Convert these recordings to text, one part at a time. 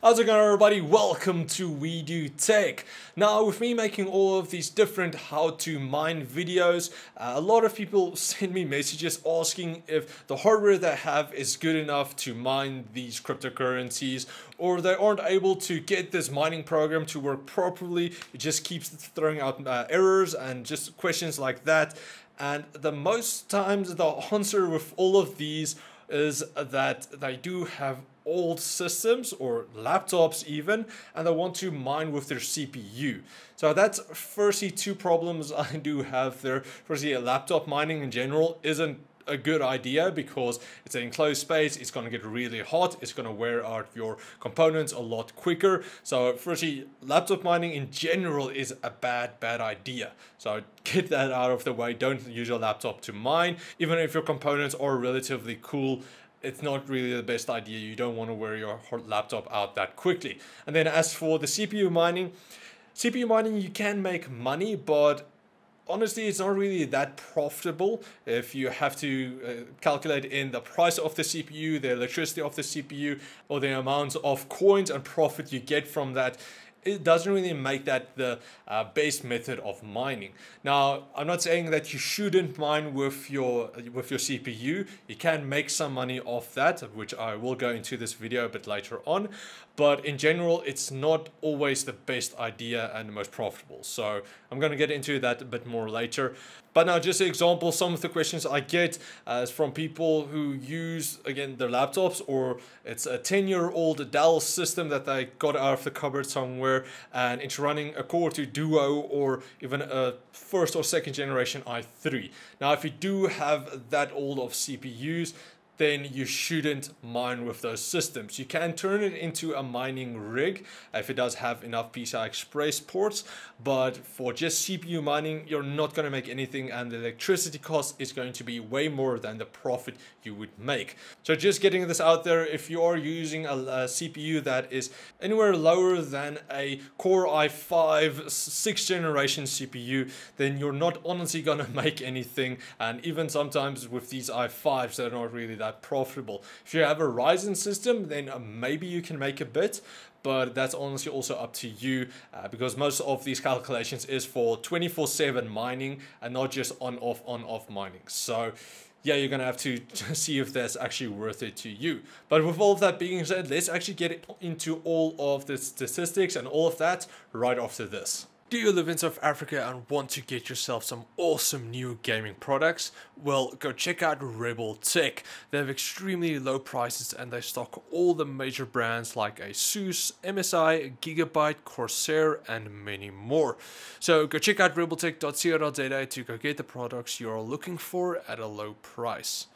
How's it going everybody? Welcome to We Do Tech. Now with me making all of these different how to mine videos, uh, a lot of people send me messages asking if the hardware they have is good enough to mine these cryptocurrencies or they aren't able to get this mining program to work properly. It just keeps throwing out uh, errors and just questions like that. And the most times the answer with all of these is that they do have old systems or laptops even and they want to mine with their CPU. So that's firstly two problems I do have there. Firstly, laptop mining in general isn't a good idea because it's an enclosed space, it's going to get really hot, it's going to wear out your components a lot quicker. So firstly, laptop mining in general is a bad, bad idea. So get that out of the way. Don't use your laptop to mine, even if your components are relatively cool it's not really the best idea. You don't want to wear your laptop out that quickly. And then as for the CPU mining, CPU mining, you can make money, but honestly, it's not really that profitable if you have to uh, calculate in the price of the CPU, the electricity of the CPU, or the amount of coins and profit you get from that it doesn't really make that the uh, method of mining. Now, I'm not saying that you shouldn't mine with your with your CPU. You can make some money off that, which I will go into this video a bit later on. But in general, it's not always the best idea and the most profitable. So I'm going to get into that a bit more later. But now, just an example, some of the questions I get uh, is from people who use, again, their laptops or it's a 10-year-old Dell system that they got out of the cupboard somewhere and it's running a Core 2 Duo or even a first or second generation i3. Now, if you do have that old of CPUs, then you shouldn't mine with those systems. You can turn it into a mining rig if it does have enough PCI Express ports, but for just CPU mining, you're not going to make anything and the electricity cost is going to be way more than the profit you would make. So just getting this out there, if you are using a, a CPU that is anywhere lower than a Core i5 6th generation CPU, then you're not honestly going to make anything. And even sometimes with these i5s, they're not really that that profitable. If you have a Ryzen system, then uh, maybe you can make a bit, but that's honestly also up to you uh, because most of these calculations is for 24-7 mining and not just on-off, on-off mining. So yeah, you're going to have to see if that's actually worth it to you. But with all of that being said, let's actually get into all of the statistics and all of that right after this. Do you live in South Africa and want to get yourself some awesome new gaming products? Well, go check out Rebel Tech. They have extremely low prices and they stock all the major brands like ASUS, MSI, Gigabyte, Corsair, and many more. So go check out rebeltech.co.za to go get the products you're looking for at a low price.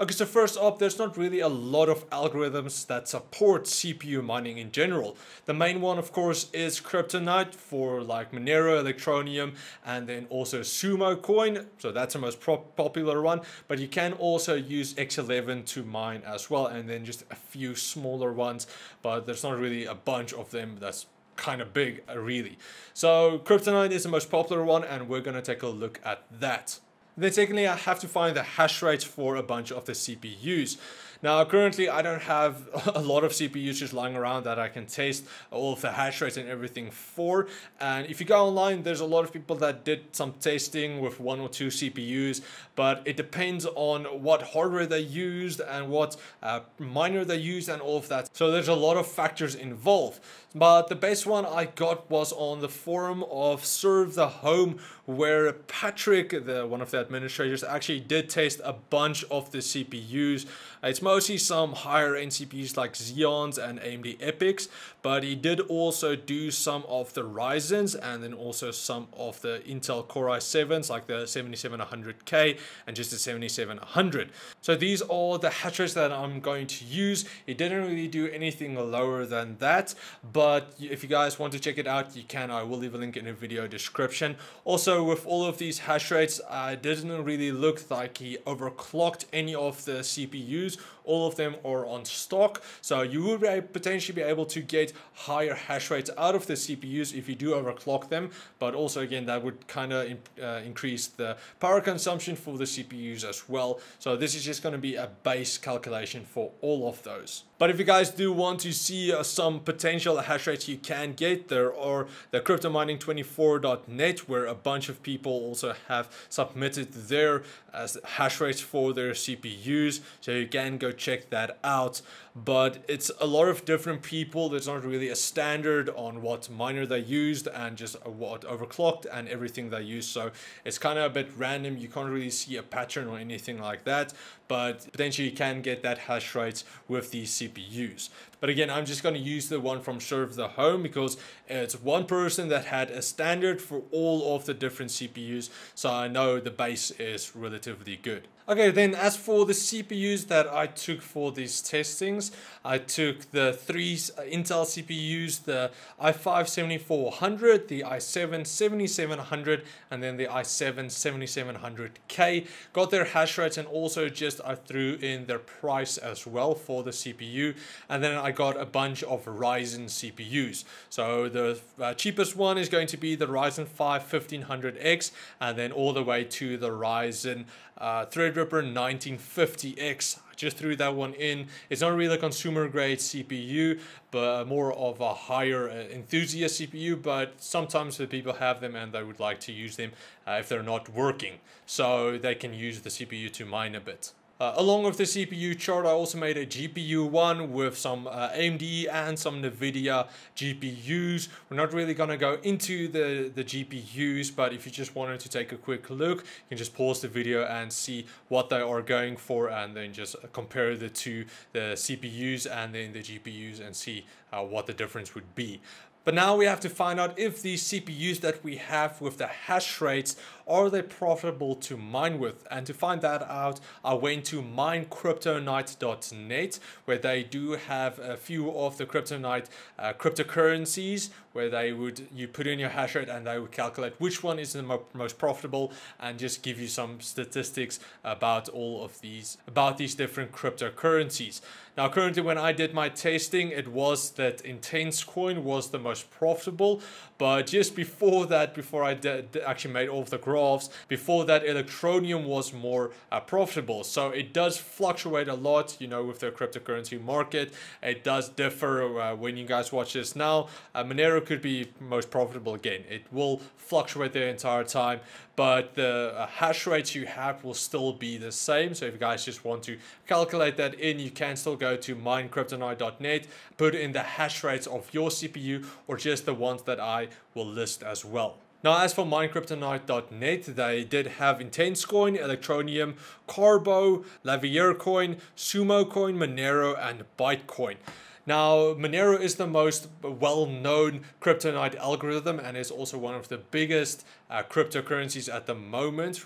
Okay, so first up, there's not really a lot of algorithms that support CPU mining in general. The main one, of course, is CryptoNight for like Monero, Electroneum, and then also Sumo Coin. So that's the most popular one. But you can also use X11 to mine as well, and then just a few smaller ones. But there's not really a bunch of them that's kind of big, really. So CryptoNight is the most popular one, and we're going to take a look at that. Then secondly, I have to find the hash rates for a bunch of the CPUs. Now, currently, I don't have a lot of CPUs just lying around that I can test all of the hash rates and everything for. And if you go online, there's a lot of people that did some testing with one or two CPUs, but it depends on what hardware they used and what uh, miner they used and all of that. So there's a lot of factors involved. But the best one I got was on the forum of ServeTheHome, where Patrick, the one of the administrators, actually did test a bunch of the CPUs. It's mostly some higher NCPs like Xeons and AMD EPYCs, but he did also do some of the Ryzen's and then also some of the Intel Core i7s like the 7700K and just the 7700. So these are the hash rates that I'm going to use. It didn't really do anything lower than that, but if you guys want to check it out, you can. I will leave a link in the video description. Also, with all of these hash rates, I didn't really look like he overclocked any of the CPUs all of them are on stock. So you would be potentially be able to get higher hash rates out of the CPUs if you do overclock them. But also again, that would kind of uh, increase the power consumption for the CPUs as well. So this is just going to be a base calculation for all of those. But if you guys do want to see uh, some potential hash rates you can get, there or the cryptomining24.net where a bunch of people also have submitted their uh, hash rates for their CPUs. So you can go check that out. But it's a lot of different people. There's not really a standard on what miner they used and just what overclocked and everything they use. So it's kind of a bit random. You can't really see a pattern or anything like that. But potentially you can get that hash rate with these CPUs. But again, I'm just going to use the one from ServeTheHome because it's one person that had a standard for all of the different CPUs. So I know the base is relatively good. Okay, then as for the CPUs that I took for these testings, I took the three uh, Intel CPUs, the i5-7400, the i7-7700, and then the i7-7700K. Got their hash rates and also just I threw in their price as well for the CPU. And then I got a bunch of Ryzen CPUs. So the uh, cheapest one is going to be the Ryzen 5 1500X, and then all the way to the Ryzen uh, Threadripper 1950X. I just threw that one in. It's not really a consumer grade CPU, but more of a higher uh, enthusiast CPU. But sometimes the people have them and they would like to use them uh, if they're not working. So they can use the CPU to mine a bit. Uh, along with the CPU chart, I also made a GPU one with some uh, AMD and some NVIDIA GPUs. We're not really going to go into the, the GPUs, but if you just wanted to take a quick look, you can just pause the video and see what they are going for and then just compare the two, the CPUs and then the GPUs and see uh, what the difference would be. But now we have to find out if these CPUs that we have with the hash rates, are they profitable to mine with? And to find that out, I went to minecryptonight.net where they do have a few of the CryptoNight uh, cryptocurrencies where they would, you put in your hash rate and they would calculate which one is the mo most profitable and just give you some statistics about all of these, about these different cryptocurrencies. Now currently when I did my testing, it was that Intense Coin was the most profitable, but just before that, before I did, actually made all of the graphs, before that Electroneum was more uh, profitable. So it does fluctuate a lot, you know, with the cryptocurrency market. It does differ uh, when you guys watch this now. Uh, Monero could be most profitable again. It will fluctuate the entire time, but the uh, hash rates you have will still be the same. So if you guys just want to calculate that in, you can still go to minecryptonight.net, put in the hash rates of your CPU or just the ones that I will list as well. Now, as for minecryptonight.net, they did have Intense Coin, Electroneum, Karbo, Lavier Coin, Sumo Coin, Monero, and Bytecoin. Now, Monero is the most well-known CryptoNight algorithm and is also one of the biggest uh, cryptocurrencies at the moment,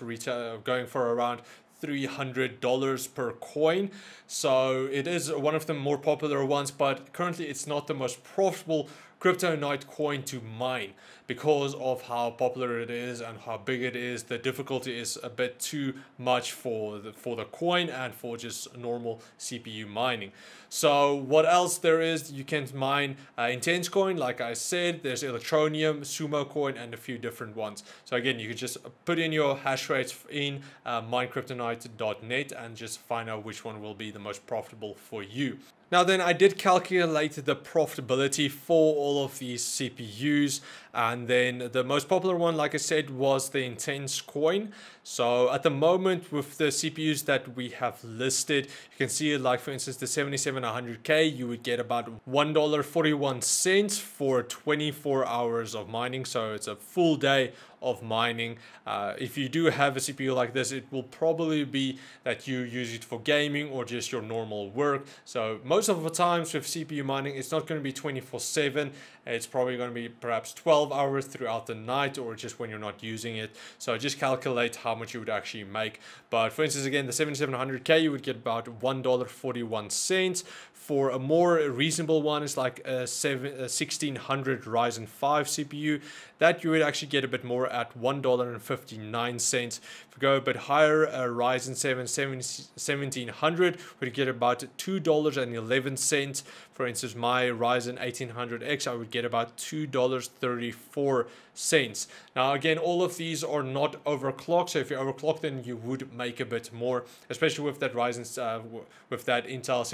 going for around $300 per coin. So it is one of the more popular ones, but currently it's not the most profitable CryptoNight coin to mine because of how popular it is and how big it is. The difficulty is a bit too much for the, for the coin and for just normal CPU mining. So what else there is, you can mine uh, Intense Coin, like I said, there's Electroneum, Sumo Coin, and a few different ones. So again, you can just put in your hash rates in uh, minecryptonight.net and just find out which one will be the most profitable for you. Now then I did calculate the profitability for all of these CPUs and then the most popular one like I said was the Intense coin. So at the moment with the CPUs that we have listed you can see like for instance the 7700K you would get about $1.41 for 24 hours of mining so it's a full day of mining. Uh, if you do have a CPU like this, it will probably be that you use it for gaming or just your normal work. So most of the times with CPU mining, it's not going to be 24 7. It's probably going to be perhaps 12 hours throughout the night or just when you're not using it. So just calculate how much you would actually make. But for instance, again, the 7700K, you would get about $1.41 for a more reasonable one is like a, seven, a 1600 Ryzen 5 CPU. That you would actually get a bit more at $1.59. If you go a bit higher, a Ryzen 7 1700 would get about $2.11. For instance, my Ryzen 1800X, I would get about $2.34. Now, again, all of these are not overclocked. So if you overclock, then you would make a bit more, especially with that Ryzen, uh, with that Intel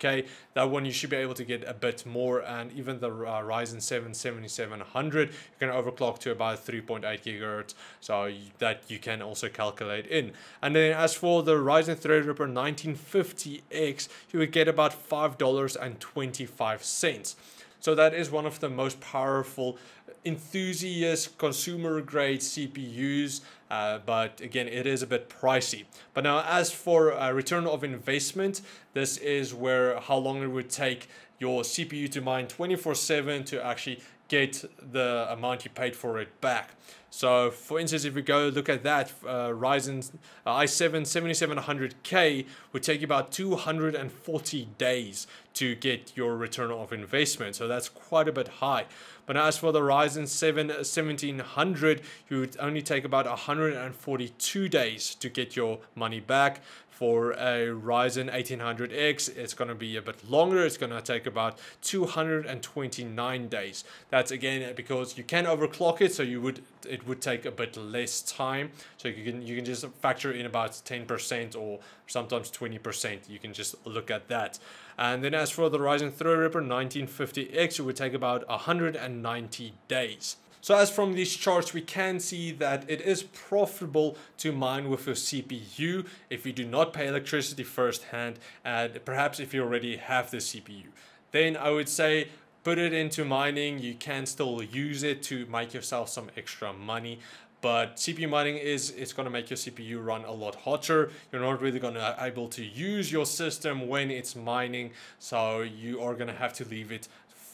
200K. That one you should be able to get a bit more and even the uh, Ryzen 7 7700 you can overclock to about 3.8 gigahertz so that you can also calculate in. And then as for the Ryzen Threadripper 1950X you would get about $5.25. So that is one of the most powerful enthusiast consumer grade CPUs, uh, but again, it is a bit pricey. But now as for uh, return of investment, this is where how long it would take your CPU to mine 24 7 to actually get the amount you paid for it back. So for instance, if we go look at that, uh, Ryzen uh, i7 7700K would take you about 240 days to get your return of investment. So that's quite a bit high. But as for the Ryzen 7 1700, you would only take about 142 days to get your money back for a Ryzen 1800X, it's going to be a bit longer. It's going to take about 229 days. That's again uh, because you can overclock it, so you would it would take a bit less time. So you can you can just factor in about 10% or sometimes 20%. You can just look at that. And then as for the Ryzen Threadripper 1950X, it would take about 190 days. So as from these charts, we can see that it is profitable to mine with your CPU if you do not pay electricity firsthand and perhaps if you already have the CPU. Then I would say put it into mining. You can still use it to make yourself some extra money but CPU mining is it's going to make your CPU run a lot hotter. You're not really going to able to use your system when it's mining, so you are going to have to leave it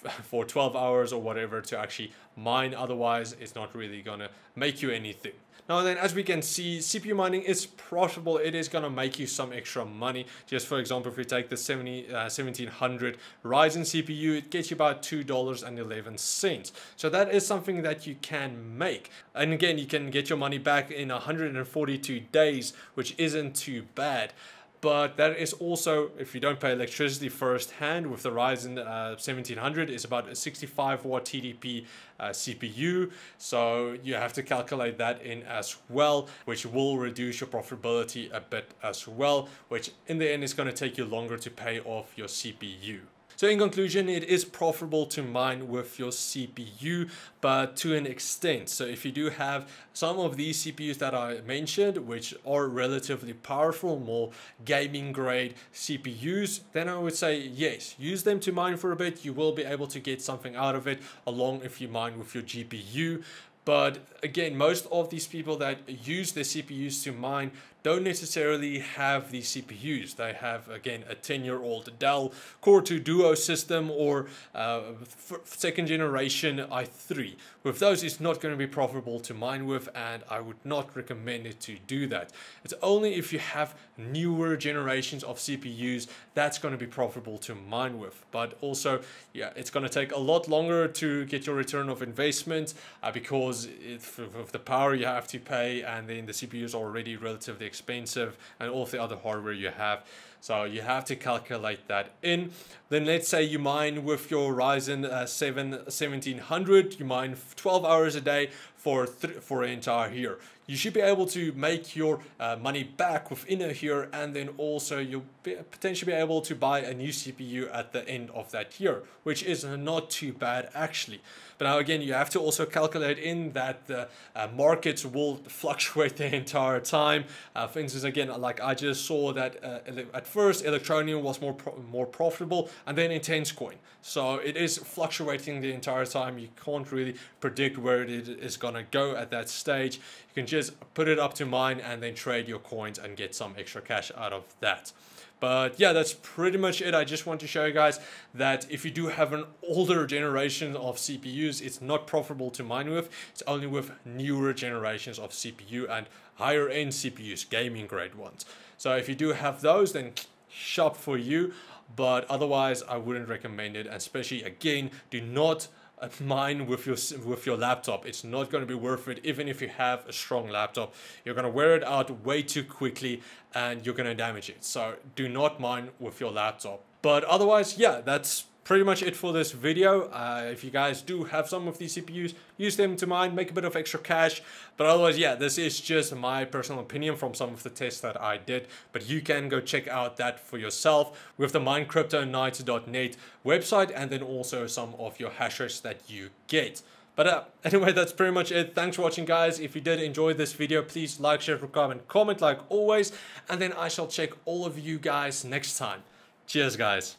for 12 hours or whatever to actually mine. Otherwise, it's not really going to make you anything. Now then, as we can see, CPU mining is profitable. It is going to make you some extra money. Just for example, if we take the 70, uh, 1700 Ryzen CPU, it gets you about $2.11. So that is something that you can make. And again, you can get your money back in 142 days, which isn't too bad but that is also if you don't pay electricity firsthand with the Ryzen uh, 1700 is about a 65 watt TDP uh, CPU so you have to calculate that in as well which will reduce your profitability a bit as well which in the end is going to take you longer to pay off your CPU. So in conclusion, it is profitable to mine with your CPU, but to an extent. So if you do have some of these CPUs that I mentioned, which are relatively powerful, more gaming grade CPUs, then I would say yes, use them to mine for a bit. You will be able to get something out of it along if you mine with your GPU. But again, most of these people that use their CPUs to mine don't necessarily have these CPUs. They have, again, a 10 year old Dell Core 2 Duo system or uh, second generation i3. With those, it's not going to be profitable to mine with, and I would not recommend it to do that. It's only if you have newer generations of CPUs that's going to be profitable to mine with. But also, yeah, it's going to take a lot longer to get your return of investment uh, because of the power you have to pay, and then the CPU is already relatively expensive and all of the other hardware you have. So you have to calculate that in. Then let's say you mine with your Ryzen uh, 7 1700, you mine 12 hours a day for for an entire year. You should be able to make your uh, money back within a year, and then also you'll be, potentially be able to buy a new CPU at the end of that year, which is not too bad actually. But now again, you have to also calculate in that the uh, markets will fluctuate the entire time. Uh, for instance, again, like I just saw that uh, at first Electroneum was more pro more profitable, and then Intense Coin. So it is fluctuating the entire time. You can't really predict where it is gonna go at that stage. You can just put it up to mine and then trade your coins and get some extra cash out of that. But yeah, that's pretty much it. I just want to show you guys that if you do have an older generation of CPUs, it's not profitable to mine with. It's only with newer generations of CPU and higher end CPUs, gaming grade ones. So if you do have those, then shop for you. but otherwise I wouldn't recommend it. And especially again, do not mine with your with your laptop. It's not going to be worth it even if you have a strong laptop. You're going to wear it out way too quickly and you're going to damage it. So do not mine with your laptop. But otherwise yeah that's pretty much it for this video. Uh, if you guys do have some of these CPUs, use them to mine, make a bit of extra cash. But otherwise, yeah, this is just my personal opinion from some of the tests that I did. But you can go check out that for yourself with the minecryptonight.net website and then also some of your hashes that you get. But uh, anyway, that's pretty much it. Thanks for watching, guys. If you did enjoy this video, please like, share, comment, comment like always. And then I shall check all of you guys next time. Cheers, guys.